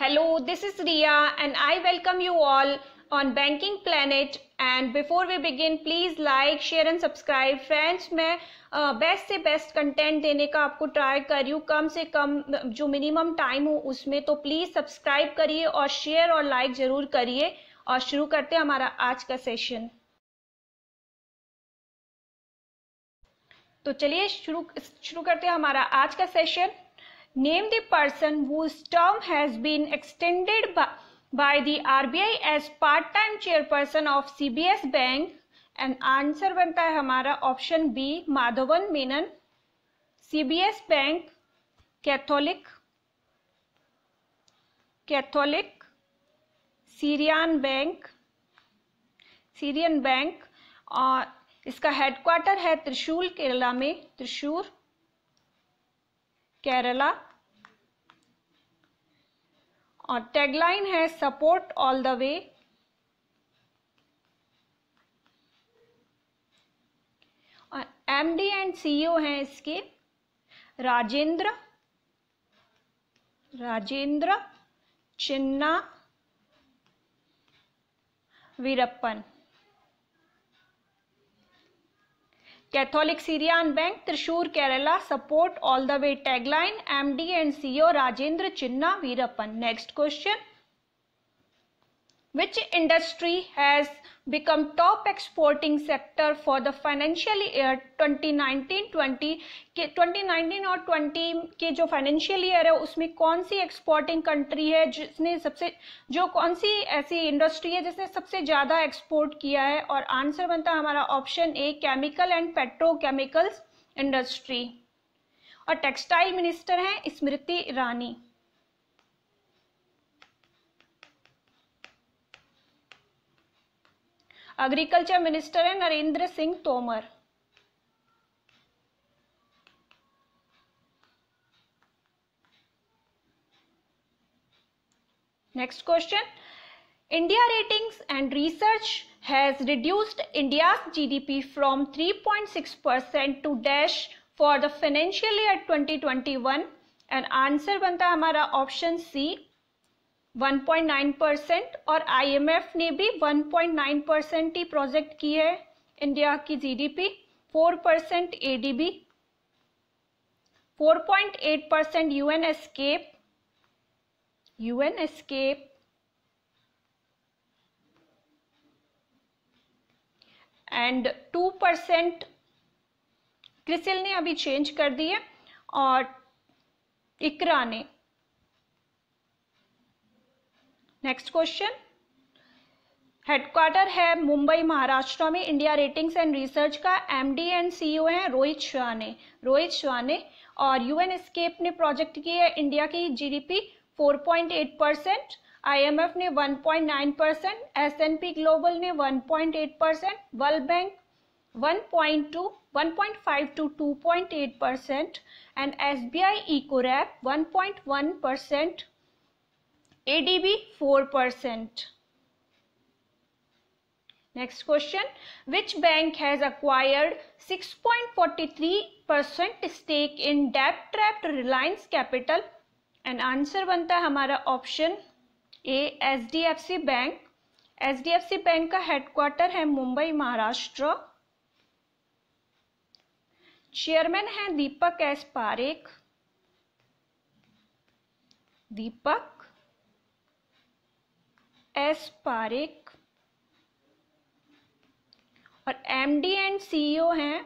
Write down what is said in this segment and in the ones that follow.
Hello, this is Riya and I welcome you all on Banking Planet and before we begin please like, share and subscribe. Friends, मैं best से best content देने का आपको try कर रही हूँ कम से कम जो मिनिमम टाइम हो उसमें तो प्लीज़ सब्सक्राइब करिए और शेयर और लाइक ज़रूर करिए और शुरू करते हैं हमारा आज का सेशन तो चलिए शुरू शुरू करते हैं हमारा आज का session name the person whose term has been extended by, by the RBI as part-time chairperson of CBS and answer बनता है हमारा option B Madhavan Menon CBS bank Catholic Catholic Syrian bank Syrian bank और इसका headquarter है त्रिशूल केरला में त्रिशूर केरला और tagline है support all the way और एमडी एंड सीईओ हैं इसके Rajendra Rajendra Chinna Veerappan Catholic Syrian Bank, Thrissur, Kerala, support all the way. Tagline, MD and CEO Rajendra Chinna Veerappan. Next question. Which has become top exporting sector for the financial year twenty 2019 twenty के 2019 और twenty के जो financial year है उसमें कौन सी exporting country है जिसने सबसे जो कौन सी ऐसी इंडस्ट्री है जिसने सबसे ज़्यादा एक्सपोर्ट किया है और आंसर बनता है हमारा option A chemical and petrochemicals industry और टेक्सटाइल मिनिस्टर हैं स्मृति ईरानी एग्रीकल्चर मिनिस्टर है Narendra Singh Tomar next question India ratings and research has reduced India GDP from 3.6 percent to dash for the financial year 2021 and answer बनता है हमारा option C 1.9 percent और IMF ने भी 1.9 percent ही project की है इंडिया की GDP 4 percent ADB 4.8 percent UN ESCAP UN ESCAP and 2 percent CRISIL ने अभी चेंज कर दिए और इकरा ने नेक्स्ट क्वेश्चन हेडक्वार्टर है मुंबई महाराष्ट्र में इंडिया रेटिंग्स एंड रिसर्च का एमडी एंड सीईओ हैं रोहित शाह ने रोहित शाह ने और यूएन स्केप ने प्रोजेक्ट की है इंडिया की जीडीपी 4.8 परसेंट आईएमएफ ने 1.9 परसेंट एसएनपी ग्लोबल ने 1.8 percent world bank 1.2 1.5 to 2.8 percent and S B I Ecowrap one percent ADB 4%. Next question, which bank has acquired 6.43% stake in debt trapped Reliance Capital? And answer बनता है हमारा option A H bank H bank का headquarter है Mumbai Maharashtra chairman है Deepak S Parekh Deepak S Parekh और MD and CEO हैं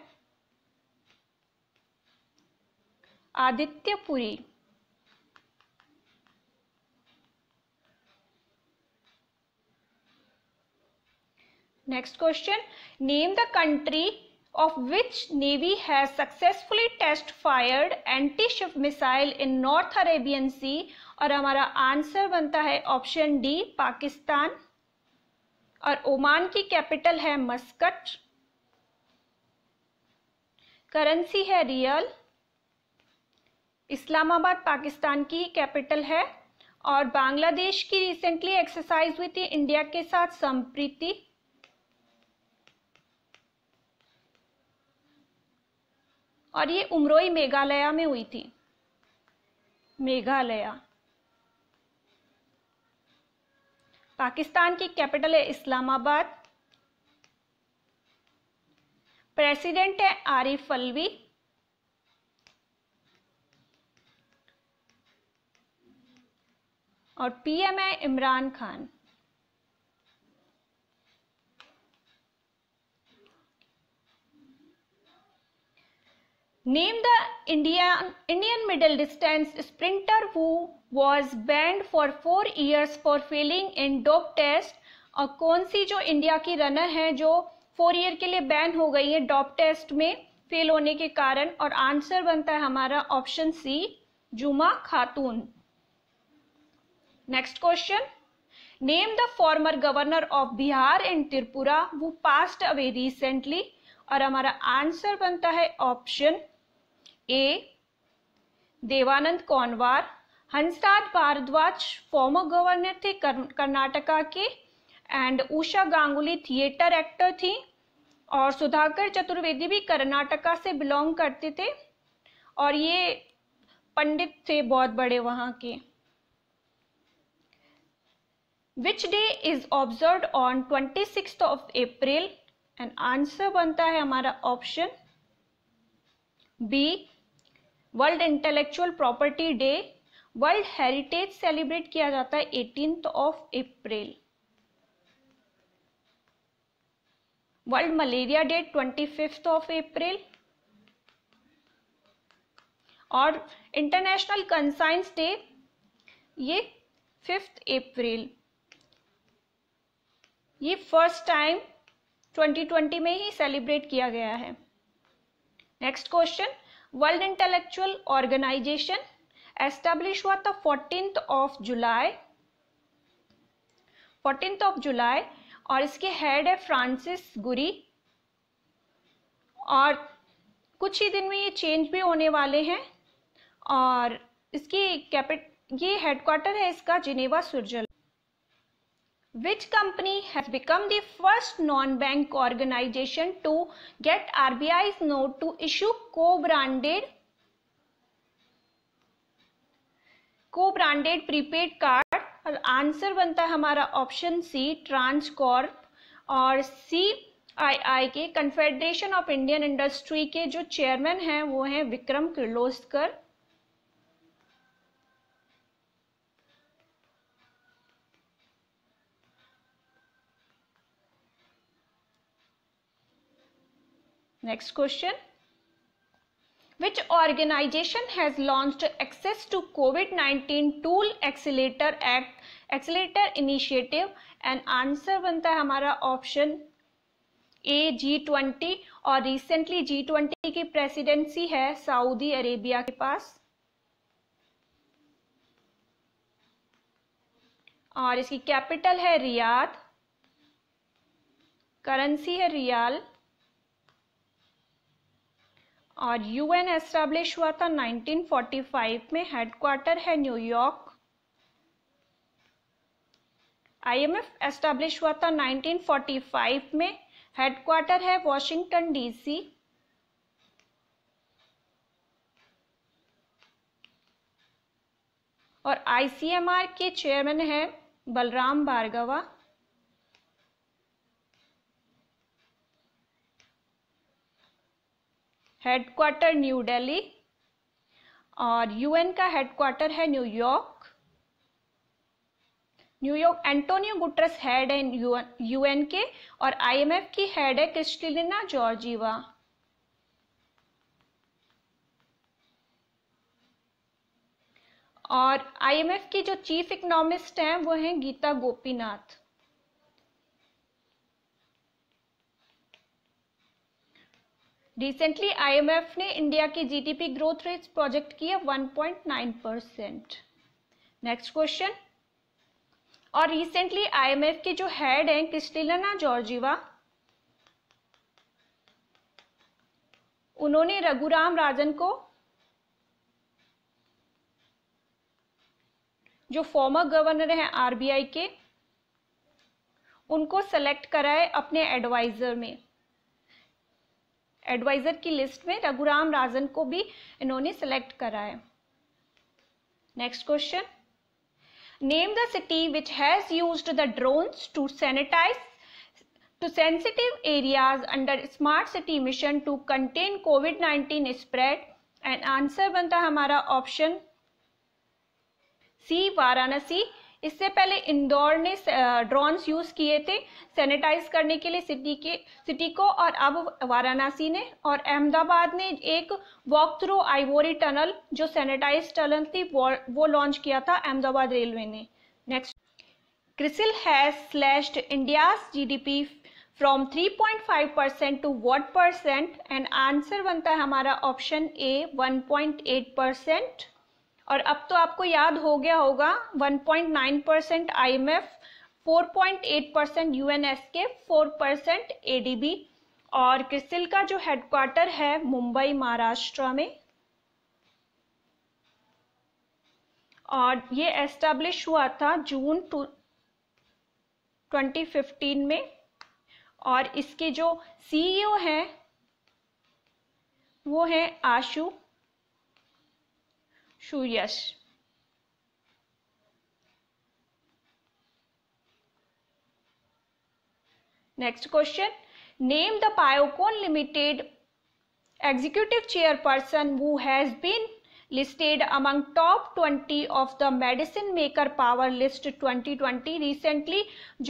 Aditya Puri next question name the country of which navy has successfully test fired anti ship missile in north Arabian sea और हमारा answer बनता है option D Pakistan और Oman की capital है Muscat currency है rial Islamabad Pakistan की कैपिटल है और बांग्लादेश की रिसेंटली एक्सरसाइज हुई थी इंडिया के साथ संप्रीति और ये उमरोई मेघालय में हुई थी मेघालय पाकिस्तान की कैपिटल है इस्लामाबाद प्रेसिडेंट है आरिफ अलवी और पीएम है Imran Khan Name the Indian, Indian middle distance sprinter who was banned for four years for failing in dope test और कौन सी जो इंडिया की रनर है जो फोर ईयर के लिए बैन हो गई है डॉप टेस्ट में फेल होने के कारण और आंसर बनता है हमारा option C Juma Khatoon next question name the former governor of Bihar and Tripura who passed away recently और हमारा आंसर बनता है option A Devanand Konwar Hansraj Bhardwaj former governor थे कर्नाटका के and Usha Ganguly theatre actor थी और सुधाकर चतुर्वेदी भी कर्नाटका से बिलोंग करते थे और ये पंडित थे बहुत बड़े वहां के which day is observe on twenty six of April and answer बनता है हमारा option B world intellectual property day world heritage celebrate किया जाता है eighteen of April world malaria day twenty fifth of April और इंटरनेशनल कंसाइंस डे ये fifth April ये first time 2020 में ही सेलिब्रेट किया गया है next question world intellectual organisation establish हुआ था fourteen of July fourteen of July और इसके हेड है फ्रांसिस गुरी और कुछ ही दिन में ये चेंज भी होने वाले हैं और इसकी कैपिट ये हेडक्वार्टर है इसका Geneva Switzerland Which company has become the first non-bank organization to get RBI's note to issue co-branded co-branded prepaid card और आंसर बनता है हमारा ऑप्शन सी ट्रांसकॉर्प और सी आई आई के कन्फेडरेशन ऑफ इंडियन इंडस्ट्री के जो chairman हैं वो हैं Vikram Kirloskar next question which organisation has launch access to COVID nineteen tool accelerator act accelerator initiative and answer बनता है हमारा ऑप्शन ए जी ट्वेंटी और रिसेंटली जी ट्वेंटी की प्रेसिडेंसी है सऊदी अरेबिया के पास और इसकी कैपिटल है रियाद करेंसी है रियाल और यूएन एस्टैब्लिश हुआ था 1945 में हेडक्वार्टर है न्यूयॉर्क आईएमएफ एस्टैब्लिश हुआ था 1945 में हेडक्वार्टर है वॉशिंगटन डीसी और आईसीएमआर के चेयरमैन है बलराम भार्गवा हेडक्वार्टर न्यू दिल्ली और यूएन का हेडक्वार्टर है New York New York Antonio Guterres head है यूएन के और आईएमएफ की हेड है क्रिस्टिलिना जॉर्जीवा और आईएमएफ की जो चीफ इकोनॉमिस्ट हैं वो हैं गीता गोपीनाथ रिसेंटली आईएमएफ ने इंडिया की GDP growth rate project one point 1.9 percent next question और रिसेंटली आईएमएफ के जो हेड हैं क्रिस्टिलना जॉर्जिवा उन्होंने रघुराम राजन को जो फॉर्मर गवर्नर हैं आरबीआई के उनको सेलेक्ट कराए अपने एडवाइजर में एडवाइज़र की लिस्ट में रघुराम राजन को भी इन्होंने सेलेक्ट करा है next question name the city which has use the drones to sanitise to sensitive areas under smart city mission to contain covid-19 spread and answer बनता है हमारा ऑप्शन सी वाराणसी इससे पहले इंदौर ने ड्रोन्स यूज किए थे सैनिटाइज करने के लिए सिटी के सिटी को और अब वाराणसी ने और अहमदाबाद ने एक वॉक थ्रू आइवोरी टनल जो सैनिटाइज टनल थी वो लॉन्च किया था अहमदाबाद रेलवे ने next CRISIL has slashed India's GDP from 3.5 percent to what percent and answer बनता है हमारा ऑप्शन ए 1.8 परसेंट और अब तो आपको याद हो गया होगा 1.9 percent I M F four point percent U N S के फोर परसेंट ए और क्रिसिल का जो हेडक्वार्टर है मुंबई महाराष्ट्र में और ये एस्टेब्लिश हुआ था जून टू 2015 में और इसके जो सीईओ e हैं वो हैं Ashu Yes. Next question. Name the Pyocon Limited executive chairperson who has been listed among top 20 of the medicine maker power list 2020 recently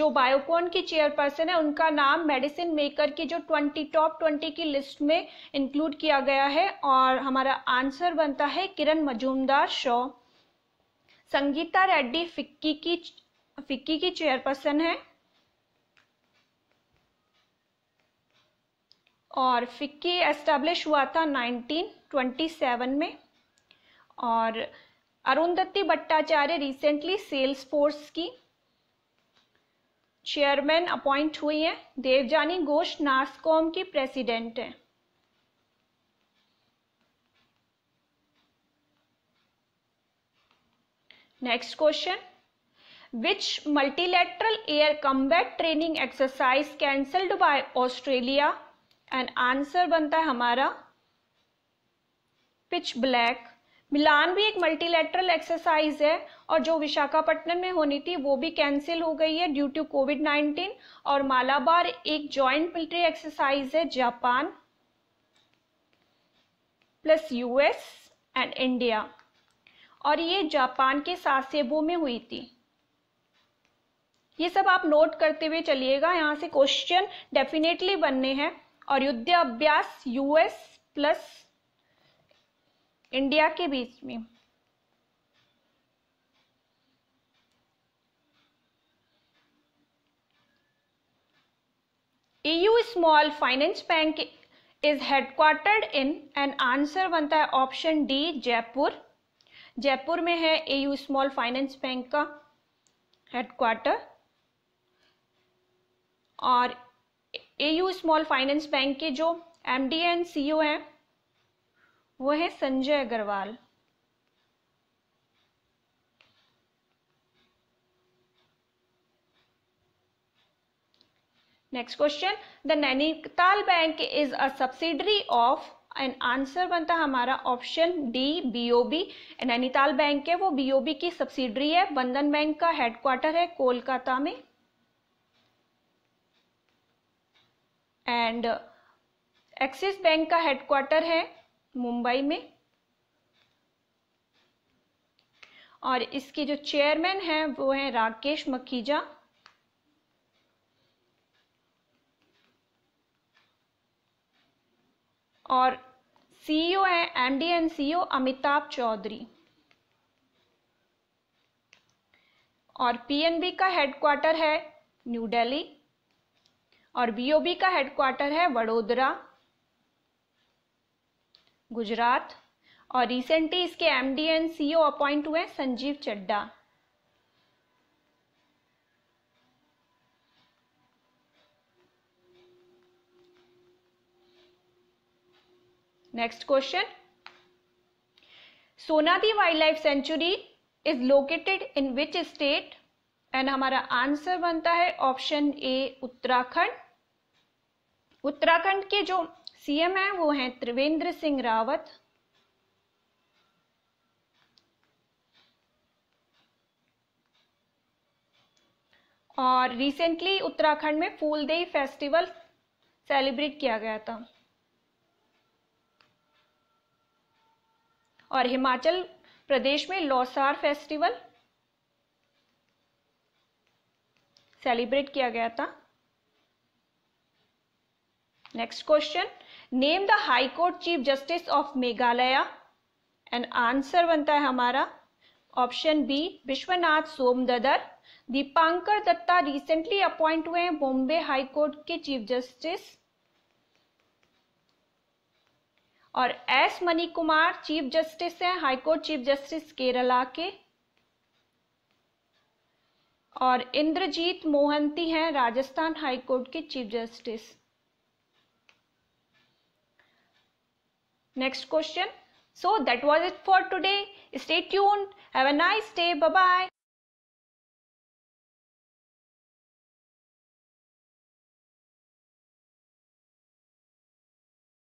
जो बायोकॉन की चेयरपर्सन है उनका नाम मेडिसिन मेकर की जो 20 टॉप 20 की लिस्ट में इंक्लूड किया गया है और हमारा आंसर बनता है किरण मजूमदार शो संगीता रेड्डी फिक्की की फिक्की की चेयरपर्सन है और फिक्की एस्टेब्लिश हुआ था 1927 में और Arundhati Bhattacharya recently Salesforce की चेयरमैन अपॉइंट हुई हैं देवजानी घोष नासकॉम की प्रेसिडेंट हैं next question which multilateral air combat training exercise cancelled by Australia and answer बनता है हमारा पिच ब्लैक मिलान भी एक मल्टीलेटरल एक्सरसाइज है और जो विशाखापट्टनम में होनी थी वो भी कैंसिल हो गई है ड्यू टू कोविड 19 और मालाबार एक जॉइंट मिलिट्री एक्सरसाइज है Japan plus US and India और ये जापान के सासेबो में हुई थी ये सब आप नोट करते हुए चलिएगा यहाँ से क्वेश्चन डेफिनेटली बनने हैं और Yudh Abhyas US plus India के बीच में AU small finance bank is headquartered in and answer बनता है ऑप्शन डी जयपुर जयपुर में है एयू स्मॉल फाइनेंस बैंक का हेडक्वार्टर और एयू स्मॉल फाइनेंस बैंक के जो M D and C O हैं वो है Sanjay Agarwal next question the Nainital bank is a subsidiary of and answer बनता हमारा option D BOB Nainital bank है वो बीओबी की सब्सिडरी है बंधन बैंक का हेडक्वार्टर है कोलकाता में एंड एक्सिस बैंक का हेडक्वार्टर है मुंबई में और इसके जो चेयरमैन हैं वो हैं राकेश मखीजा और सीईओ है MD and CEO Amitabh Chaudhary और पीएनबी का हेडक्वार्टर है न्यू दिल्ली और बीओबी का हेडक्वार्टर है वडोदरा गुजरात और रिसेंटली इसके एमडी एंड सीईओ अपॉइंट हुए Sanjeev Chadha next question Sonadi wildlife sanctuary is located in which state and हमारा आंसर बनता है ऑप्शन ए उत्तराखंड उत्तराखंड के जो सीएम है वो हैं त्रिवेंद्र सिंह रावत और रिसेंटली उत्तराखंड में फूलदेई फेस्टिवल सेलिब्रेट किया गया था और हिमाचल प्रदेश में लौसार फेस्टिवल सेलिब्रेट किया गया था next question name the high court chief justice of Meghalaya and answer बनता है हमारा option B Vishwanath Somaddar Dipankar Datta recently appoint हुए हैं बॉम्बे हाई कोर्ट के चीफ जस्टिस और S Mani Kumar chief justice हैं high court chief justice Kerala के और इंद्रजीत मोहंती हैं राजस्थान हाई कोर्ट के chief justice next question. So that was it for today. Stay tuned. Have a nice day. Bye-bye.